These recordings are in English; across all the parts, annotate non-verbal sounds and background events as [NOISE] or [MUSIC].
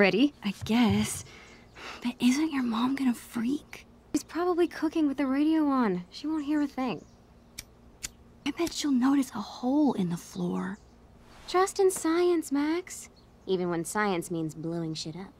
ready. I guess. But isn't your mom gonna freak? She's probably cooking with the radio on. She won't hear a thing. I bet she'll notice a hole in the floor. Trust in science, Max. Even when science means blowing shit up.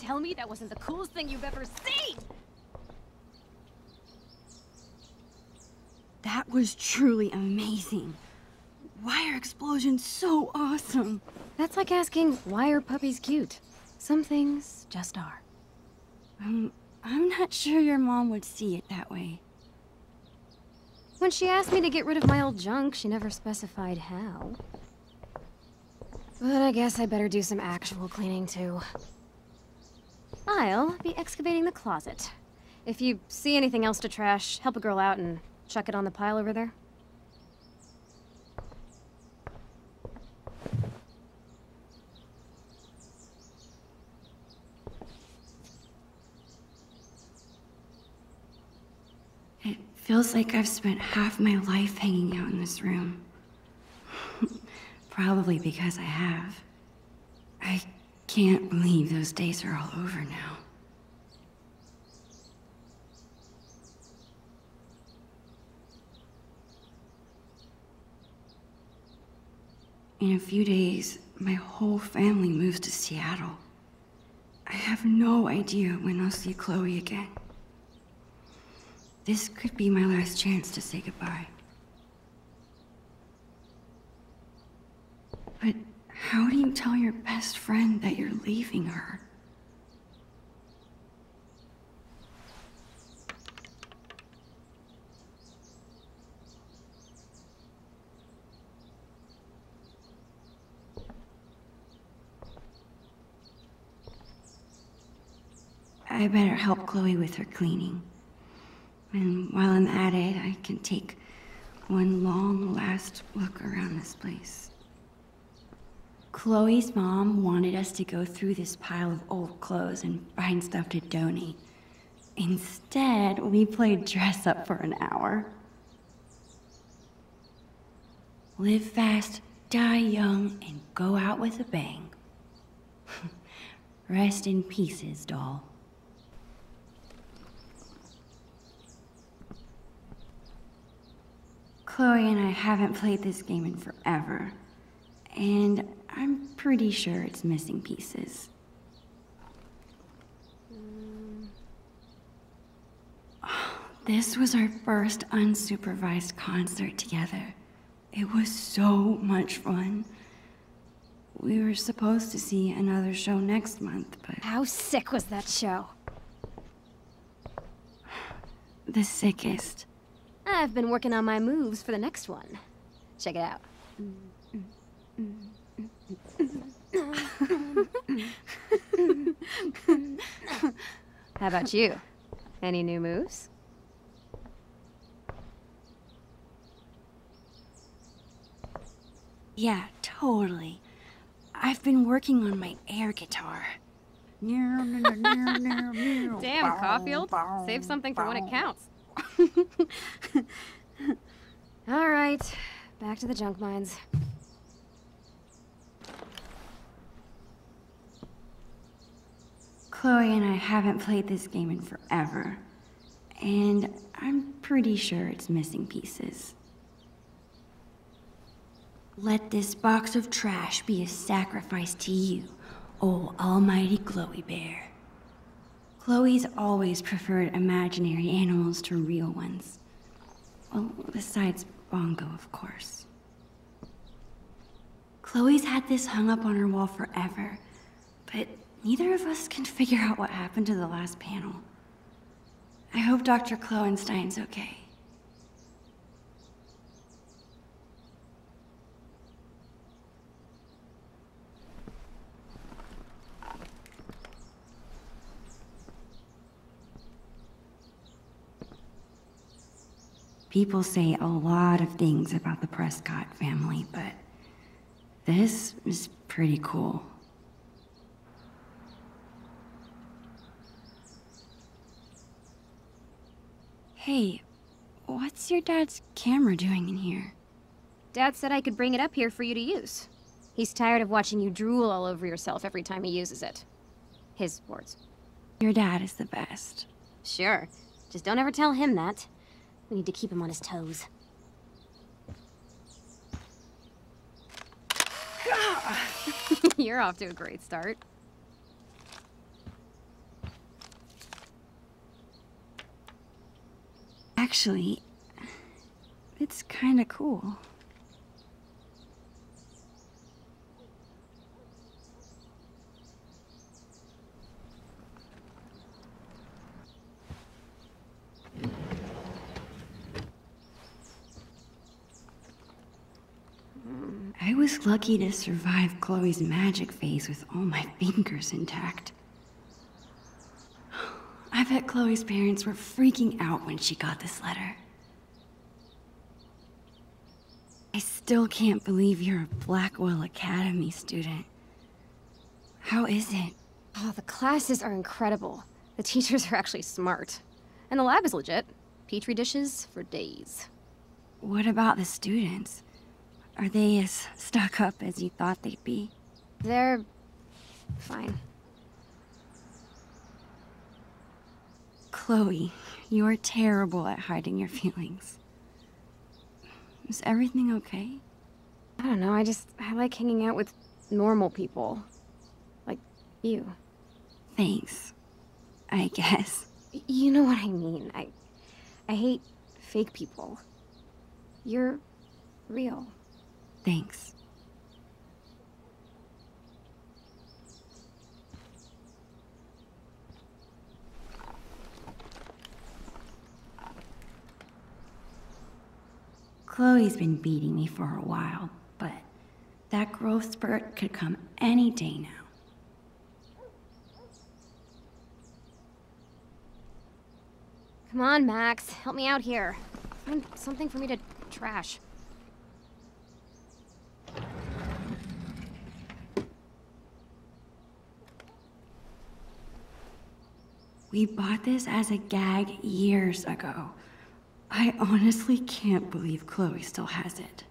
Tell me that wasn't the coolest thing you've ever seen! That was truly amazing. Why are explosions so awesome? That's like asking, why are puppies cute? Some things just are. Um, I'm not sure your mom would see it that way. When she asked me to get rid of my old junk, she never specified how. But I guess I better do some actual cleaning too. I'll be excavating the closet. If you see anything else to trash, help a girl out and chuck it on the pile over there. It feels like I've spent half my life hanging out in this room. [LAUGHS] Probably because I have. I can't believe those days are all over now. In a few days, my whole family moves to Seattle. I have no idea when I'll see Chloe again. This could be my last chance to say goodbye. But how do you tell your best friend that you're leaving her? I better help Chloe with her cleaning. And while I'm at it, I can take one long last look around this place. Chloe's mom wanted us to go through this pile of old clothes and find stuff to donate. Instead, we played dress up for an hour. Live fast, die young, and go out with a bang. [LAUGHS] Rest in pieces, doll. Chloe and I haven't played this game in forever. And I'm pretty sure it's missing pieces. [SIGHS] This was our first unsupervised concert together. It was so much fun. We were supposed to see another show next month, but How sick was that show? [SIGHS] the sickest. I've been working on my moves for the next one. Check it out. Mm, mm, mm. How about you? Any new moves? Yeah, totally. I've been working on my air guitar. [LAUGHS] Damn, Caulfield. Save something for when it counts. [LAUGHS] All right, back to the junk mines. Chloe and I haven't played this game in forever. And I'm pretty sure it's missing pieces. Let this box of trash be a sacrifice to you, oh almighty Chloe Bear. Chloe's always preferred imaginary animals to real ones. Well, besides Bongo, of course. Chloe's had this hung up on her wall forever, but Neither of us can figure out what happened to the last panel. I hope Dr. Kloenstein's okay. People say a lot of things about the Prescott family, but this is pretty cool. Hey, what's your dad's camera doing in here? Dad said I could bring it up here for you to use. He's tired of watching you drool all over yourself every time he uses it. His words. Your dad is the best. Sure. Just don't ever tell him that. We need to keep him on his toes. [LAUGHS] You're off to a great start. Actually, it's kinda cool. I was lucky to survive Chloe's magic phase with all my fingers intact. I bet Chloe's parents were freaking out when she got this letter. I still can't believe you're a Blackwell Academy student. How is it? Oh, the classes are incredible. The teachers are actually smart. And the lab is legit. Petri dishes for days. What about the students? Are they as stuck up as you thought they'd be? They're... fine. Chloe, you're terrible at hiding your feelings. Is everything okay? I don't know, I just... I like hanging out with normal people. Like you. Thanks. I guess. You know what I mean. I... I hate fake people. You're... real. Thanks. Chloe's been beating me for a while, but that growth spurt could come any day now. Come on, Max. Help me out here. Find something for me to trash. We bought this as a gag years ago. I honestly can't believe Chloe still has it.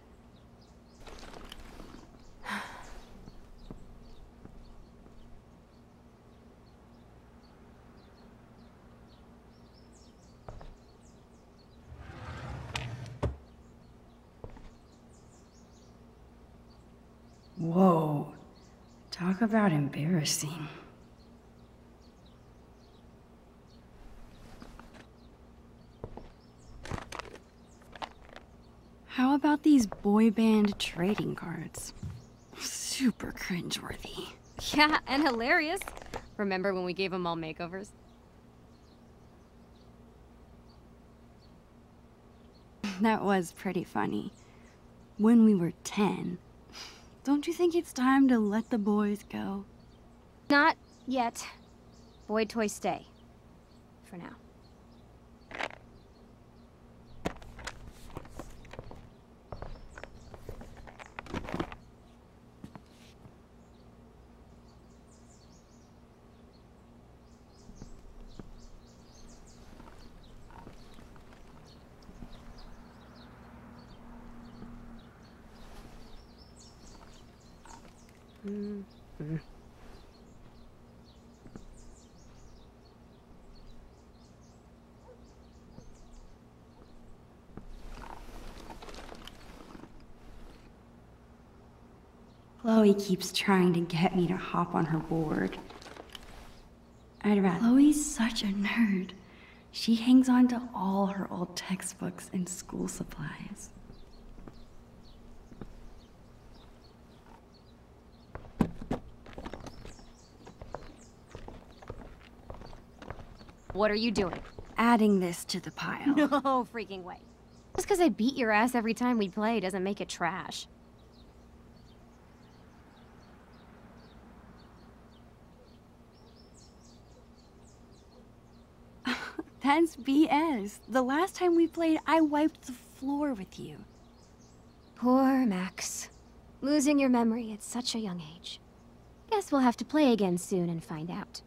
Whoa. Talk about embarrassing. How about these boy band trading cards? Super cringeworthy. Yeah, and hilarious. Remember when we gave them all makeovers? [LAUGHS] That was pretty funny. When we were 10. Don't you think it's time to let the boys go? Not yet. Boy toys stay. For now. Chloe keeps trying to get me to hop on her board. I'd rather. Chloe's such a nerd. She hangs on to all her old textbooks and school supplies. What are you doing? Adding this to the pile. [LAUGHS] No freaking way. Just because I beat your ass every time we play doesn't make it trash. That's BS. The last time we played, I wiped the floor with you. Poor Max. Losing your memory at such a young age. Guess we'll have to play again soon and find out.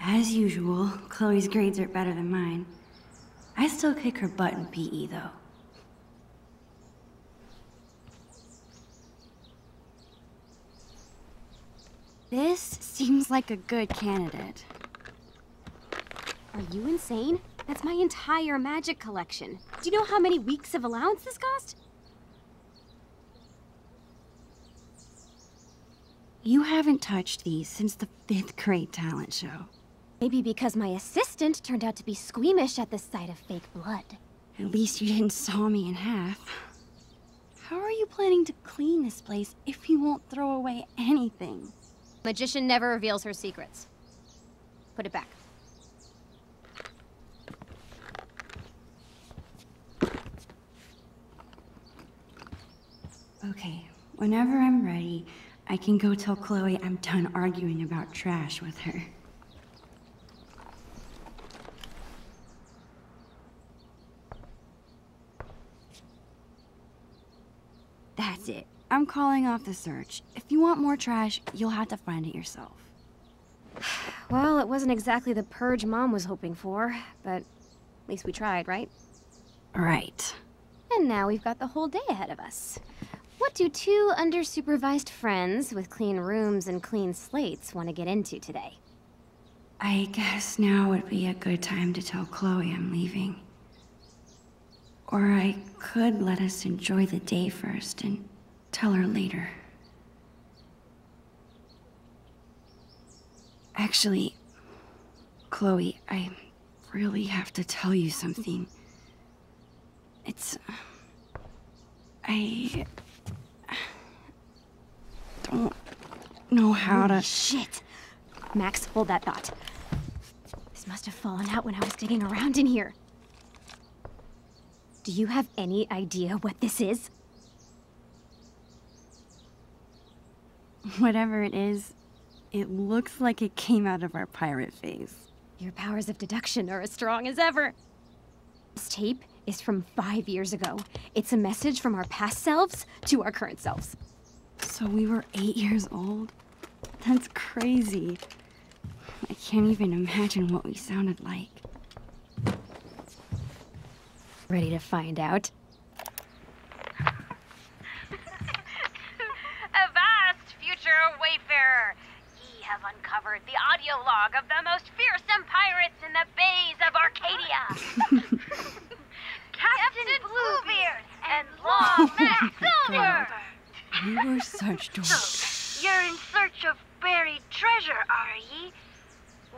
As usual, Chloe's grades are better than mine. I still kick her butt in PE, though. This seems like a good candidate. Are you insane? That's my entire magic collection. Do you know how many weeks of allowance this cost? You haven't touched these since the fifth grade talent show. Maybe because my assistant turned out to be squeamish at the sight of fake blood. At least you didn't saw me in half. How are you planning to clean this place if you won't throw away anything? Magician never reveals her secrets. Put it back. Okay, whenever I'm ready, I can go tell Chloe I'm done arguing about trash with her. That's it. I'm calling off the search. If you want more trash, you'll have to find it yourself. [SIGHS] Well, it wasn't exactly the purge Mom was hoping for, but at least we tried, right? Right. And now we've got the whole day ahead of us. What do two undersupervised friends with clean rooms and clean slates want to get into today? I guess now would be a good time to tell Chloe I'm leaving. Or I could let us enjoy the day first and tell her later. Actually, Chloe, I really have to tell you something. It's. Uh, I. don't know how Holy to. shit! Max, hold that thought. This must have fallen out when I was digging around in here. Do you have any idea what this is? [LAUGHS] Whatever it is, it looks like it came out of our pirate phase. Your powers of deduction are as strong as ever. This tape is from five years ago. It's a message from our past selves to our current selves. So we were eight years old? That's crazy. I can't even imagine what we sounded like. Ready to find out? Avast, future wayfarer! Ye have uncovered the audio log of the most fearsome pirates in the bays of Arcadia. Captain Bluebeard and Long Max Silver. We were such dorks. You're in search of buried treasure, are ye?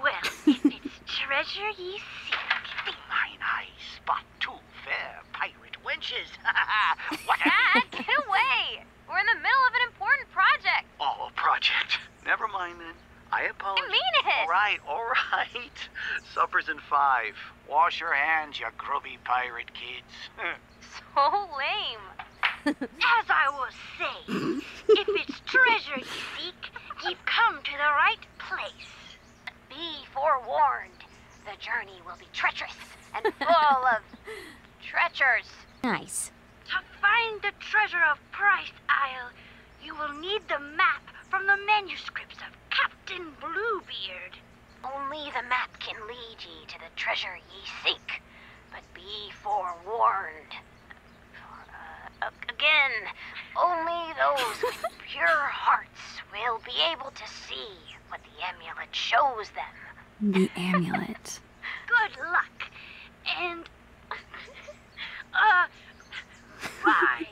Well, if it's treasure ye seek, Mine eyes spot two fair pirate wenches. what a... Dad, get away! We're in the middle of an important project. Oh, a project. Never mind then. I apologize. I mean it. All right, all right. Supper's five. Wash your hands, you grubby pirate kids. So lame. As I was saying, if it's treasure ye seek, ye've come to the right place. Be forewarned, the journey will be treacherous and full of treacherous. Nice. To find the treasure of Price Isle, you will need the map from the manuscripts of Captain Bluebeard. Only the map can lead ye to the treasure ye seek, but be forewarned. For, uh, a- again, only those with pure hearts will be able to see what the amulet shows them. The amulet. Good luck, and uh, bye.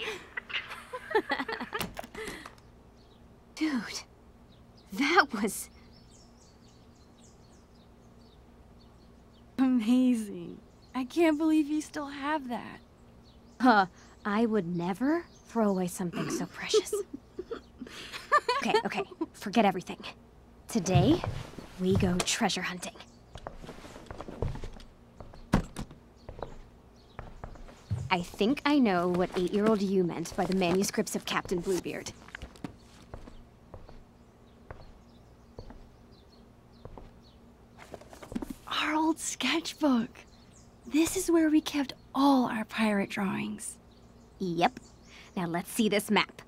[LAUGHS] Dude, that was... Amazing. I can't believe you still have that. Huh, I would never throw away something so precious. [LAUGHS] okay, okay, forget everything. Today, we go treasure hunting. I think I know what eight-year-old you meant by the manuscripts of Captain Bluebeard. Our old sketchbook. This is where we kept all our pirate drawings. Yep. Now let's see this map.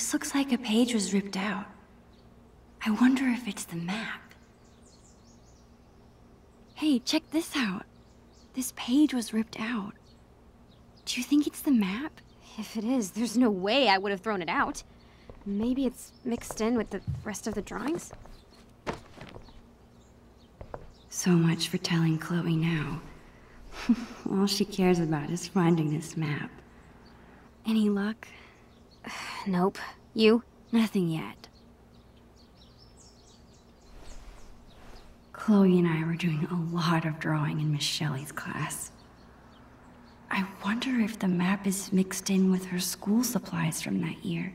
This looks like a page was ripped out. I wonder if it's the map. Hey, check this out. This page was ripped out. Do you think it's the map? If it is, there's no way I would have thrown it out. Maybe it's mixed in with the rest of the drawings? So much for telling Chloe now. [LAUGHS] All she cares about is finding this map. Any luck? [SIGHS] [SIGHS] [SIGHS] Nope. You? Nothing yet. Chloe and I were doing a lot of drawing in Miss Shelley's class. I wonder if the map is mixed in with her school supplies from that year.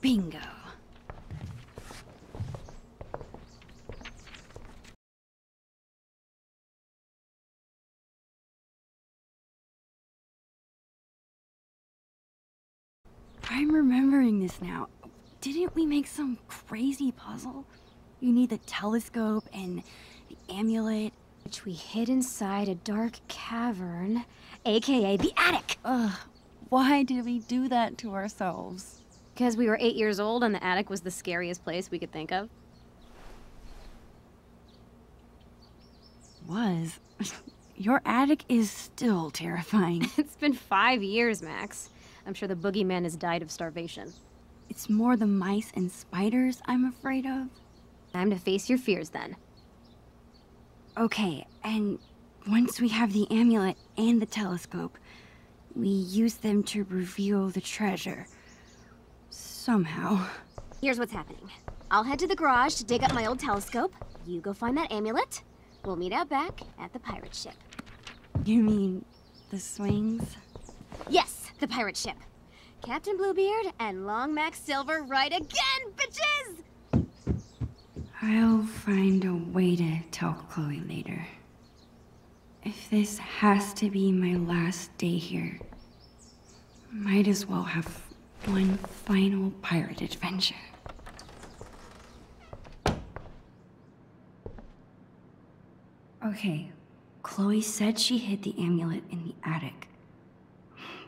Bingo. I'm remembering this now. Didn't we make some crazy puzzle? You need the telescope and the amulet. Which we hid inside a dark cavern, aka the attic! Ugh, why did we do that to ourselves? Because we were eight years old and the attic was the scariest place we could think of. Was. [LAUGHS] Your attic is still terrifying. [LAUGHS] It's been five years, Max. I'm sure the boogeyman has died of starvation. It's more the mice and spiders I'm afraid of. Time to face your fears then. Okay, and once we have the amulet and the telescope, we use them to reveal the treasure. Somehow. Here's what's happening. I'll head to the garage to dig up my old telescope. You go find that amulet. We'll meet out back at the pirate ship. You mean the swings? Yes, the pirate ship. Captain Bluebeard and Long Max Silver right again, bitches! I'll find a way to tell Chloe later. If this has to be my last day here, might as well have one final pirate adventure. Okay, Chloe said she hid the amulet in the attic.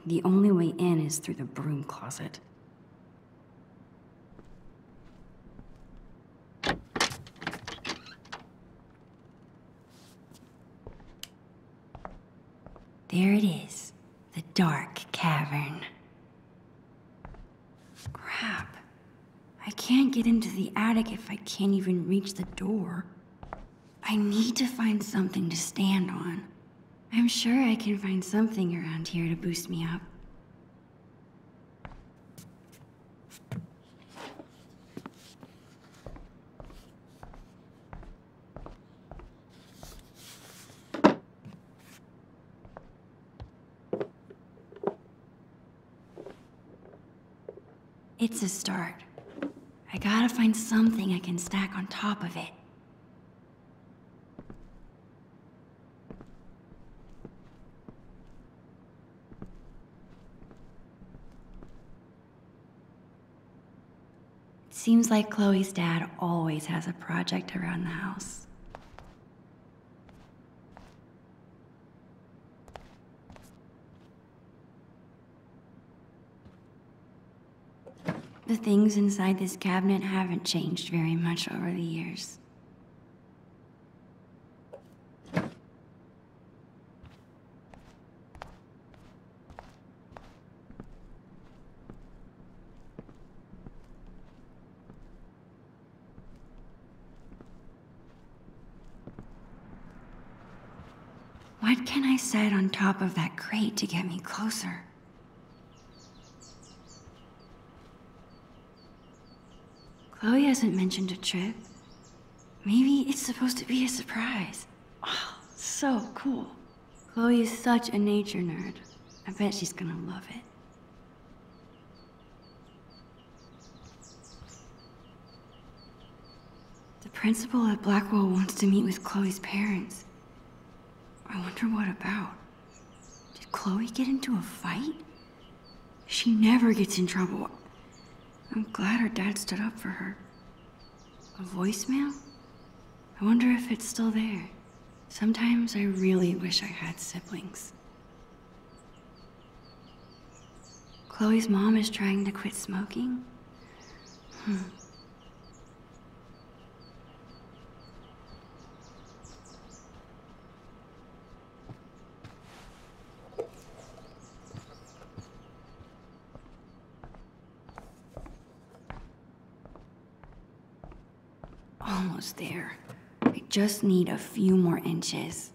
The only way in is through the broom closet. There it is, the dark cavern. Crap. I can't get into the attic if I can't even reach the door. I need to find something to stand on. I'm sure I can find something around here to boost me up. It's a start. I gotta find something I can stack on top of it. Seems like Chloe's dad always has a project around the house. The things inside this cabinet haven't changed very much over the years. What can I set on top of that crate to get me closer? Chloe hasn't mentioned a trip. Maybe it's supposed to be a surprise. Oh, so cool. Chloe is such a nature nerd. I bet she's gonna love it. The principal at Blackwell wants to meet with Chloe's parents. I wonder what about. Chloe get into a fight? She never gets in trouble. I'm glad her dad stood up for her. A voicemail? I wonder if it's still there. Sometimes I really wish I had siblings. Chloe's mom is trying to quit smoking? Hmm. Almost there. I just need a few more inches.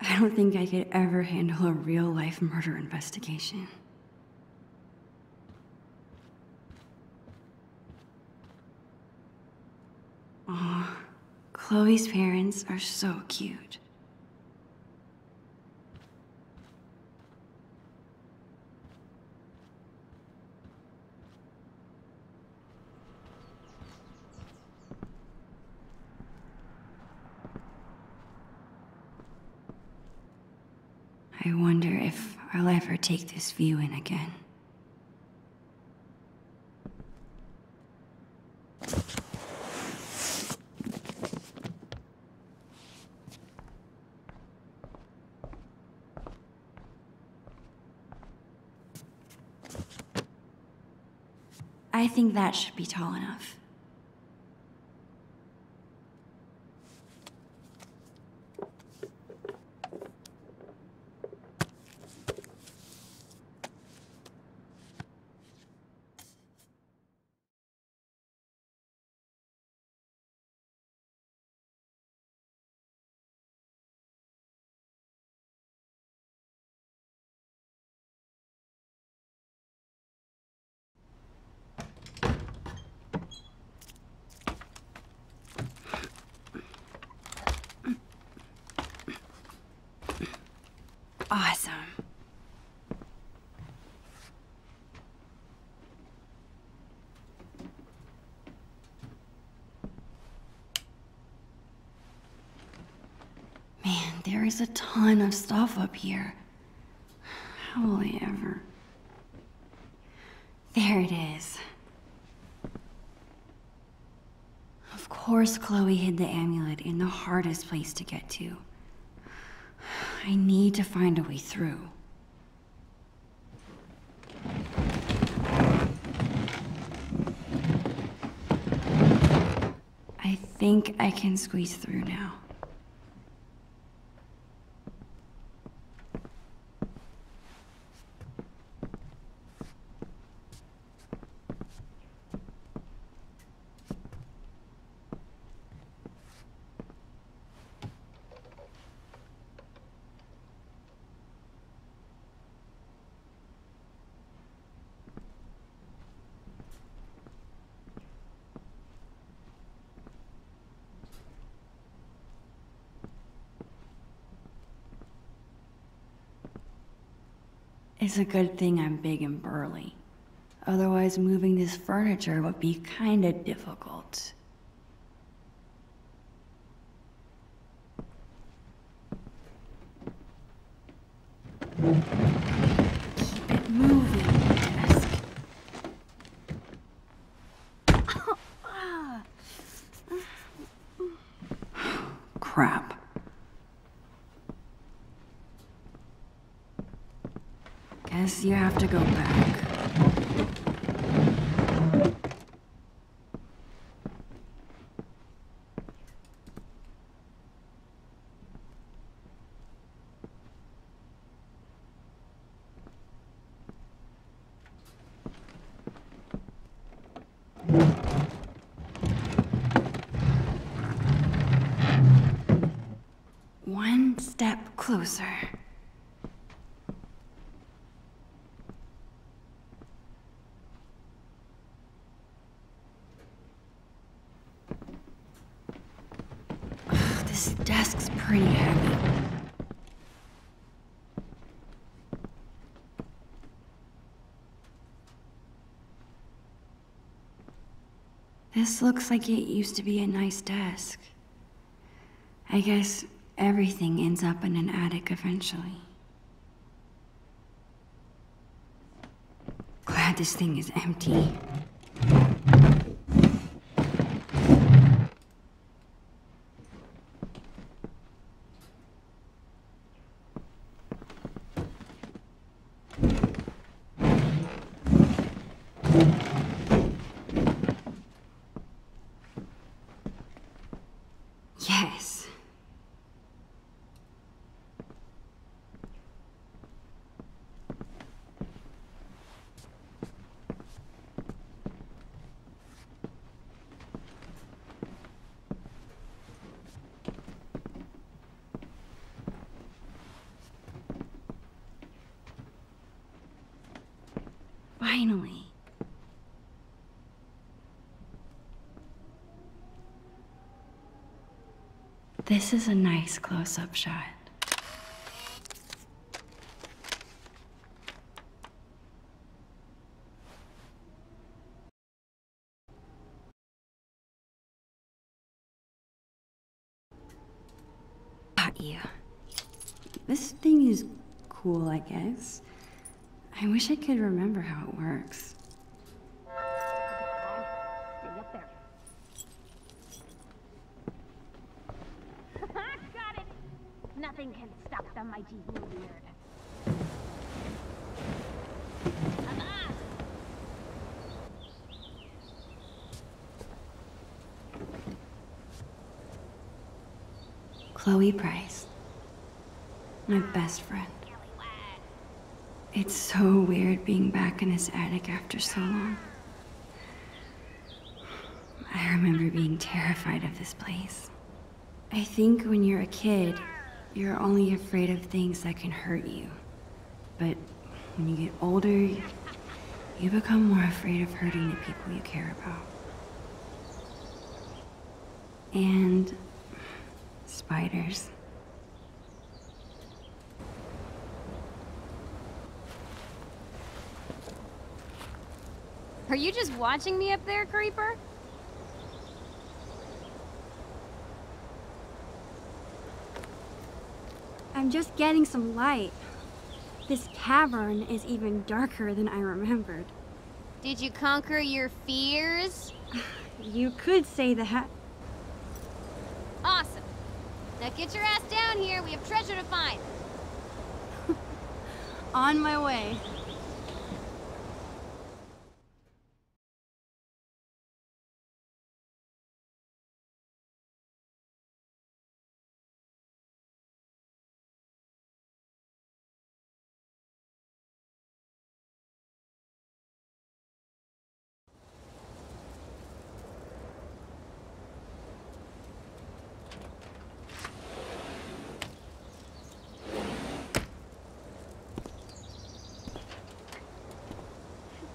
I don't think I could ever handle a real life murder investigation. Aw, Chloe's parents are so cute. I wonder if I'll ever take this view in again. I think that should be tall enough. Awesome. Man, there is a ton of stuff up here. How will I ever? There it is. Of course Chloe hid the amulet in the hardest place to get to. I need to find a way through. I think I can squeeze through now. It's a good thing I'm big and burly. Otherwise, moving this furniture would be kinda difficult. Keep it moving, desk. Crap. Guess you have to go back. One step closer. This desk's pretty heavy. This looks like it used to be a nice desk. I guess everything ends up in an attic eventually. Glad this thing is empty. Yes. Finally. This is a nice close-up shot. Got you. This thing is cool, I guess. I wish I could remember how it works. Stay up there. Got it! Nothing can stop the mighty Bluebeard. Huzzah! Chloe Price. My best friend. It's so weird being back in this attic after so long. I remember being terrified of this place. I think when you're a kid, you're only afraid of things that can hurt you. But when you get older, you become more afraid of hurting the people you care about. And spiders. Are you just watching me up there, Creeper? I'm just getting some light. This cavern is even darker than I remembered. Did you conquer your fears? [SIGHS] You could say that. Now get your ass down here. We have treasure to find. [LAUGHS] On my way.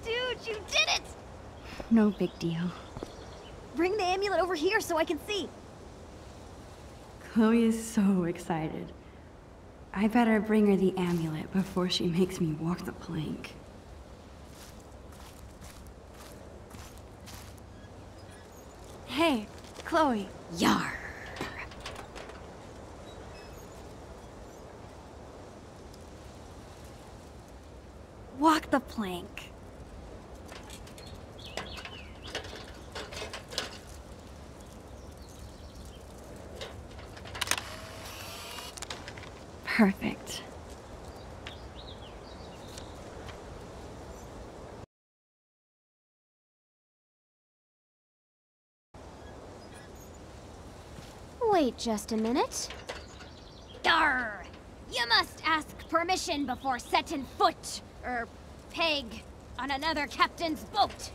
Dude, you did it! No big deal. Bring the amulet over here so I can see. Chloe is so excited. I better bring her the amulet before she makes me walk the plank. Hey, Chloe. Yar. Walk the plank. Perfect. Wait just a minute. Dar! You must ask permission before setting foot, er, peg, on another captain's boat.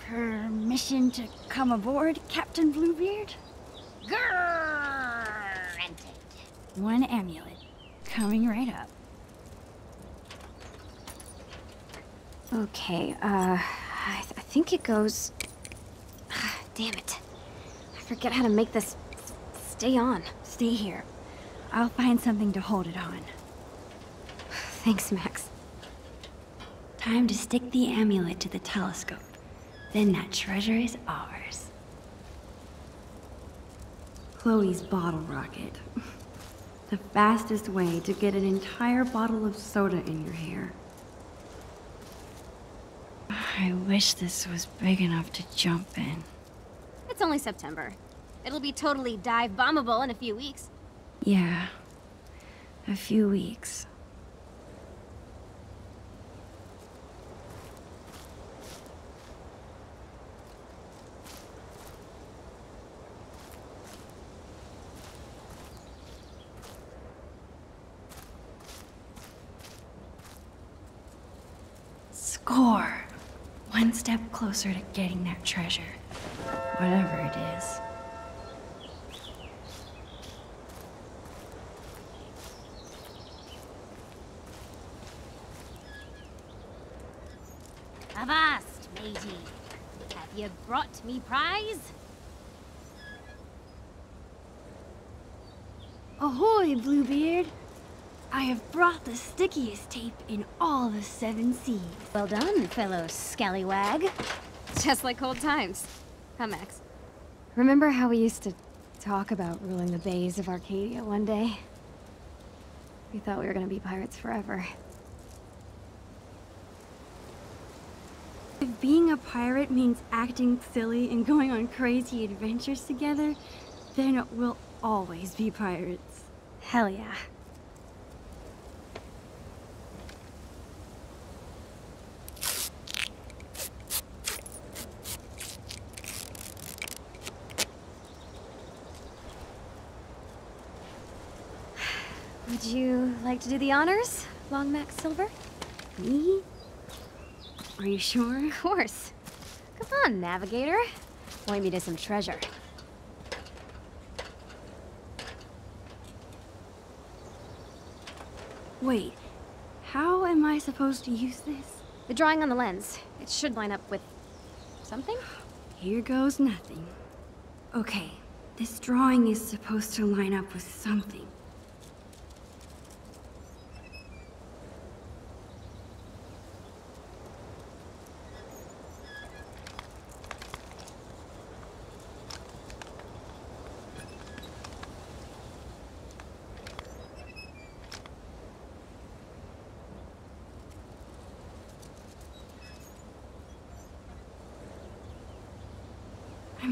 Permission to come aboard, Captain Bluebeard? Granted. One amulet. Coming right up. Okay, uh, I, th I think it goes... [SIGHS] Damn it. I forget how to make this stay on. Stay here. I'll find something to hold it on. [SIGHS] Thanks, Max. Time to stick the amulet to the telescope. Then that treasure is ours. Chloe's bottle rocket. [LAUGHS] The fastest way to get an entire bottle of soda in your hair. I wish this was big enough to jump in. It's only September. It'll be totally dive bombable in a few weeks. Yeah, a few weeks. Score! One step closer to getting that treasure. Whatever it is. Avast, matey. Have you brought me prize? Ahoy, Bluebeard! I have brought the stickiest tape in all the seven seas. Well done, fellow scallywag. Just like old times. Huh, Max? Remember how we used to talk about ruling the bays of Arcadia one day? We thought we were gonna be pirates forever. If being a pirate means acting silly and going on crazy adventures together, then we'll always be pirates. Hell yeah. Would you like to do the honors, Long Max Silver? Me? Are you sure? [LAUGHS] Of course. Come on, Navigator. Point me to some treasure. Wait, how am I supposed to use this? The drawing on the lens. It should line up with... something? Here goes nothing. Okay, this drawing is supposed to line up with something.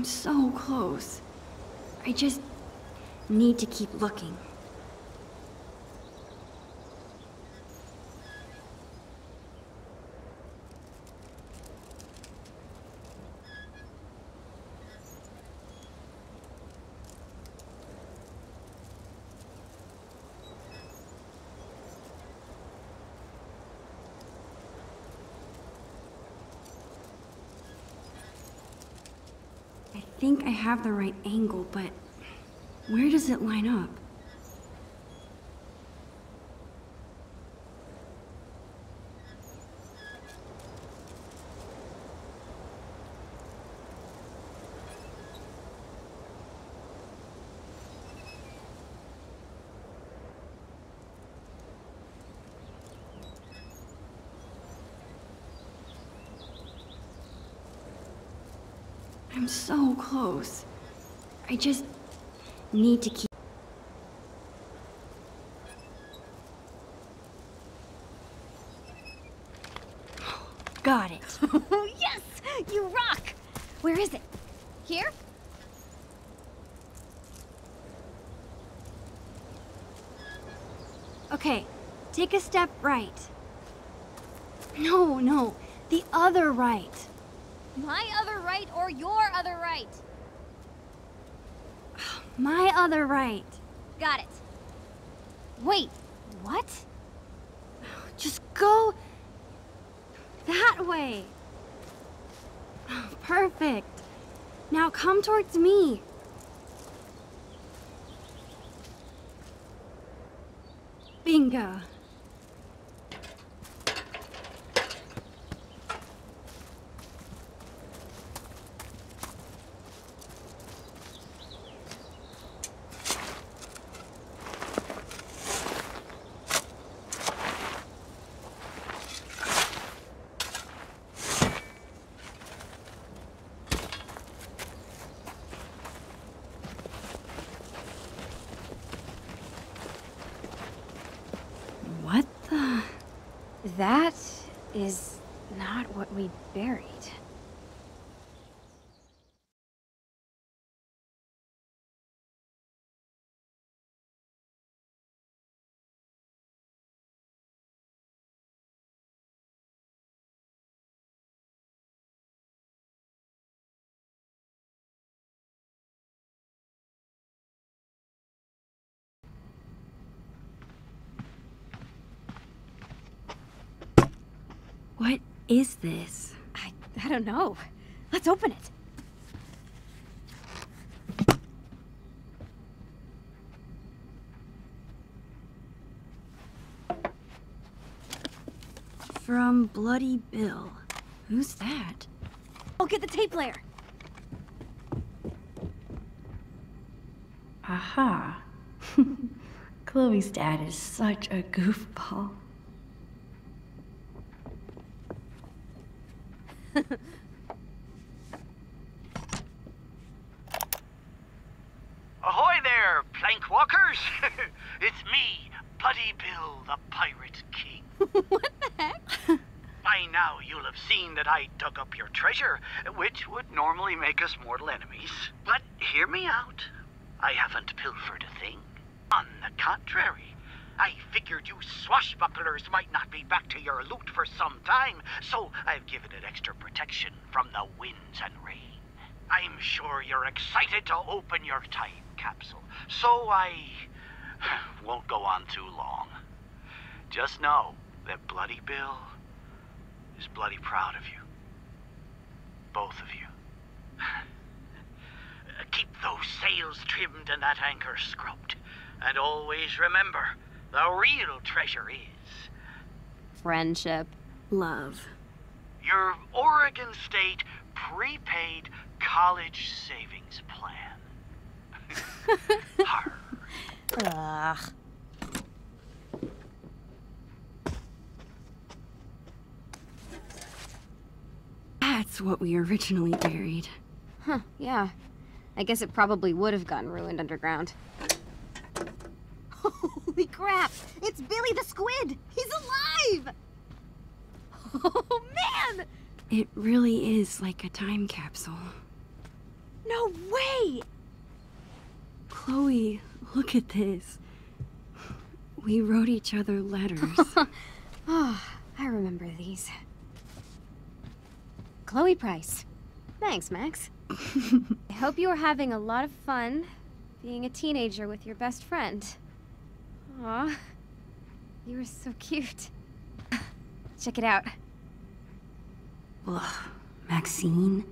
So close. I just need to keep looking. Have the right angle, but where does it line up? I'm so close. I just need to keep. [GASPS] Got it. [LAUGHS] yes! You rock! Where is it? Here? Okay, take a step right. No, no, the other right. My other right or your other right? [SIGHS] My other right. Got it. Wait, what? [SIGHS] Just go that way. [SIGHS] Perfect. Now come towards me. Bingo. What the? That is not what we buried. What is this? I, I don't know. Let's open it. From Bloody Bill. Who's that? I'll get the tape player. Aha. [LAUGHS] Chloe's dad is such a goofball. Ahoy there, plank walkers! [LAUGHS] it's me, Bloody Bill, the Pirate King. [LAUGHS] what the heck? By now you'll have seen that I dug up your treasure, which would normally make us mortal enemies. But hear me out. I haven't pilfered a thing. On the contrary, I figured you swashbucklers might not be back to your loot for some time, so I've given it extra protection from the winds and rain. I'm sure you're excited to open your time capsule, so I [SIGHS] won't go on too long. Just know that Bloody Bill is bloody proud of you. Both of you. [SIGHS] Keep those sails trimmed and that anchor scrubbed. And always remember, the real treasure is Friendship. Love. your Oregon State prepaid college savings plan. [LAUGHS] Arr. Ugh. That's what we originally buried. Huh, yeah. I guess it probably would have gotten ruined underground. [LAUGHS] Holy crap! It's Billy the Squid! He's alive! [LAUGHS] Oh, man! It really is like a time capsule. No way! Chloe, look at this. We wrote each other letters. Oh, [LAUGHS] I remember these. Chloe Price. Thanks, Max. [LAUGHS] I hope you are having a lot of fun being a teenager with your best friend. Aw, you were so cute. Check it out. Ugh, Maxine?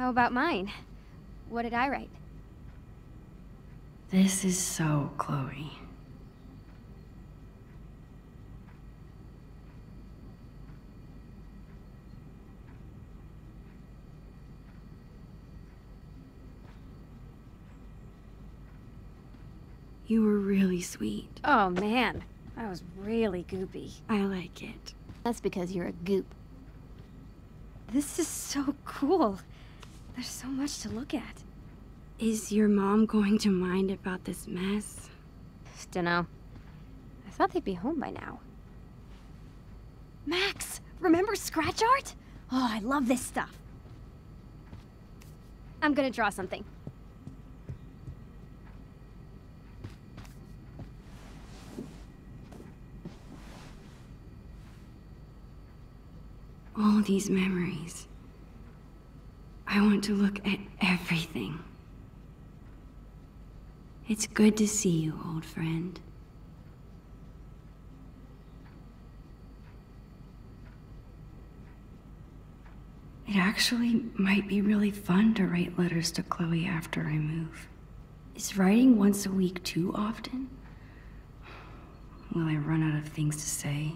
How about mine? What did I write? This is so Chloe. You were really sweet. Oh, man. I was really goopy. I like it. That's because you're a goop. This is so cool. There's so much to look at. Is your mom going to mind about this mess? Dunno. I thought they'd be home by now. Max, remember scratch art? Oh, I love this stuff. I'm gonna draw something. All these memories. I want to look at everything. It's good to see you, old friend. It actually might be really fun to write letters to Chloe after I move. Is writing once a week too often? Will I run out of things to say?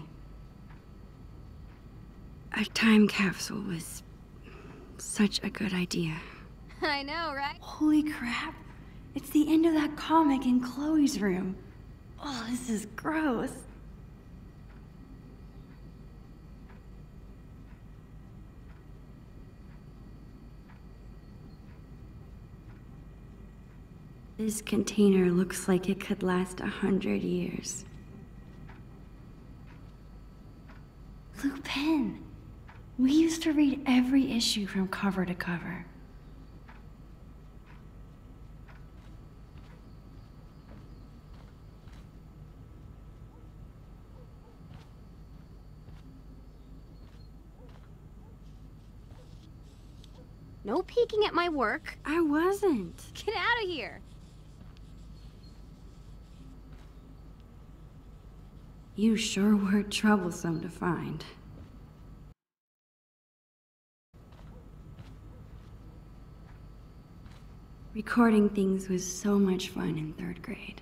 A time capsule was such a good idea. [LAUGHS] I know, right? Holy crap! It's the end of that comic in Chloe's room. Oh, this is gross. This container looks like it could last a hundred years. Lupin! We used to read every issue from cover to cover. No peeking at my work. I wasn't. Get out of here. You sure were troublesome to find. Recording things was so much fun in third grade.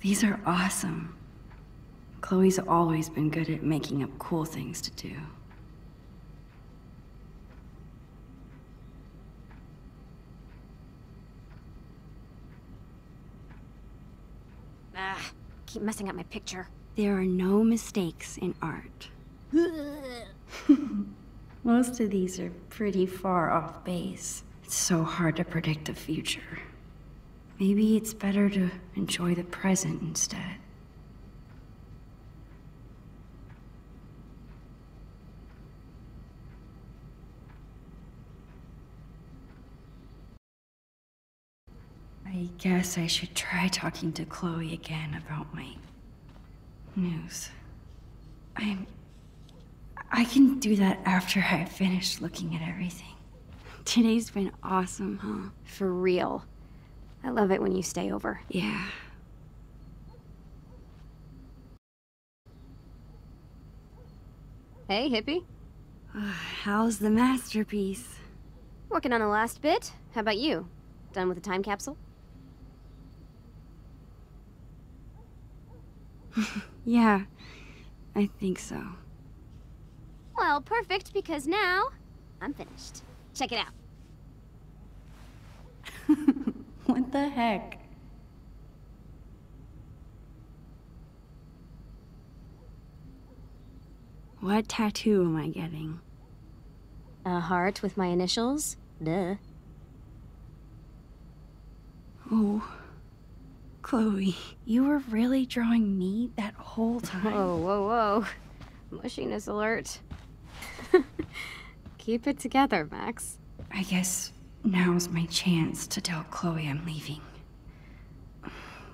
These are awesome. Chloe's always been good at making up cool things to do. Ah, keep messing up my picture. There are no mistakes in art. [LAUGHS] Most of these are pretty far off base. It's so hard to predict the future. Maybe it's better to enjoy the present instead. I guess I should try talking to Chloe again about my news. I'm. I can do that after I finish looking at everything. Today's been awesome, huh? For real. I love it when you stay over. Yeah. Hey, hippie. Uh, how's the masterpiece? Working on the last bit. How about you? Done with the time capsule? [LAUGHS] Yeah, I think so. Well, perfect, because now I'm finished. Check it out. [LAUGHS] What the heck? What tattoo am I getting? A heart with my initials? Duh. Oh, Chloe, you were really drawing me that whole time? Whoa, whoa, whoa. Mushiness alert. [LAUGHS] Keep it together, Max. I guess now's my chance to tell Chloe I'm leaving.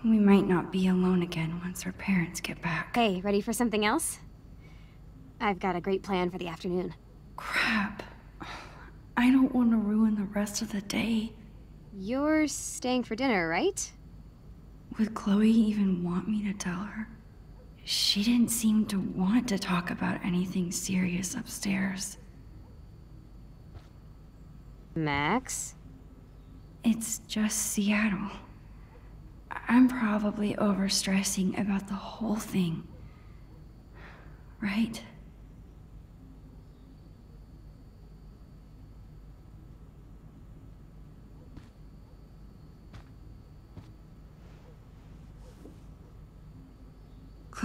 We might not be alone again once her parents get back. Hey, ready for something else? I've got a great plan for the afternoon. Crap. I don't want to ruin the rest of the day. You're staying for dinner, right? Would Chloe even want me to tell her? She didn't seem to want to talk about anything serious upstairs. Max? It's just Seattle. I'm probably overstressing about the whole thing. Right?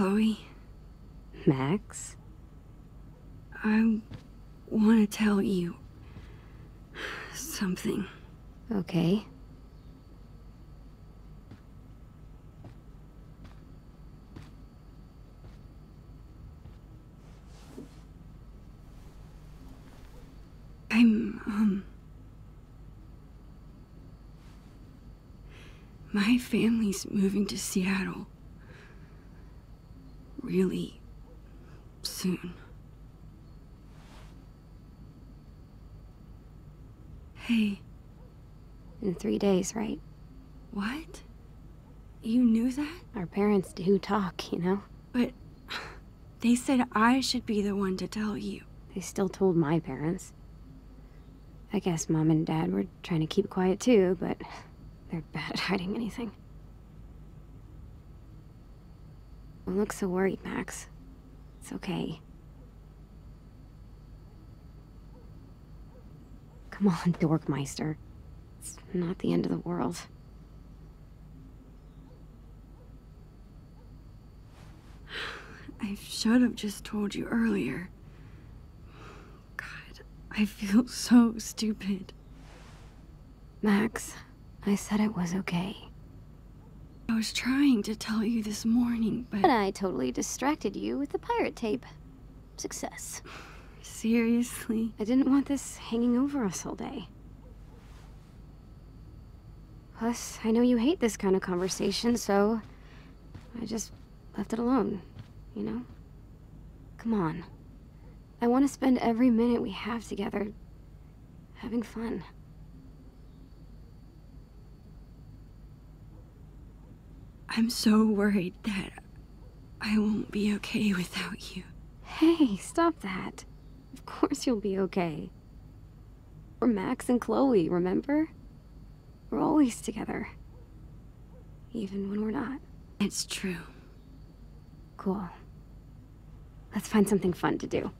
Chloe, Max? I want to tell you something. Okay. I'm, um. My family's moving to Seattle. Really soon. Hey, In three days, right? what? You knew that? Our parents do talk, you know? But they said I should be the one to tell you. They still told my parents. I guess mom and dad were trying to keep quiet too, but they're bad at hiding anything. Don't look so worried, Max. It's okay. Come on, Dorkmeister. It's not the end of the world. I should have just told you earlier. God, I feel so stupid. Max, I said it was okay. I was trying to tell you this morning, And but I totally distracted you with the pirate tape. Success. seriously, I didn't want this hanging over us all day. Plus, I know you hate this kind of conversation, so I just left it alone, you know? Come on. I want to spend every minute we have together having fun. I'm so worried that I won't be okay without you. Hey, stop that. Of course you'll be okay. We're Max and Chloe, remember? We're always together. Even when we're not. It's true. Cool. Let's find something fun to do.